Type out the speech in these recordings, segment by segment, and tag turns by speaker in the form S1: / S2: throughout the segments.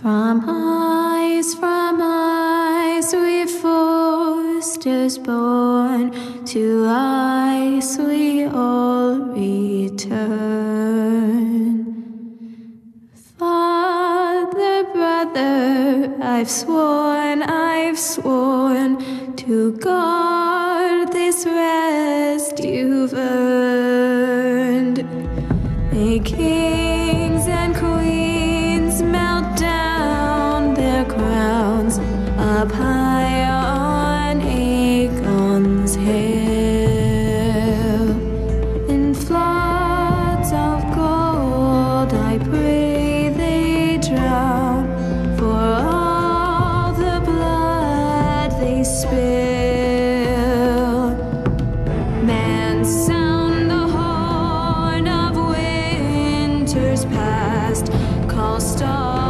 S1: From ice, from ice, we Forresters born. To ice we all return. Father, brother, I've sworn, I've sworn to guard this rest you've earned. May kings and queens up high on Aegon's hill. In floods of gold, I pray they drown for all the blood they spill. Man, sound the horn of winter's past. Call starving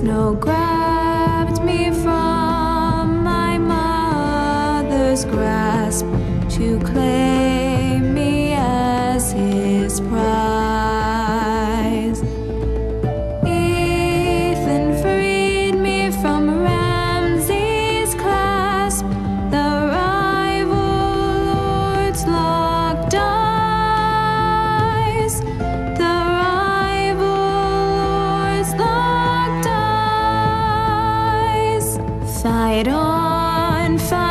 S1: Snow grabbed me from my mother's grasp to claim me as his pride. side on fire.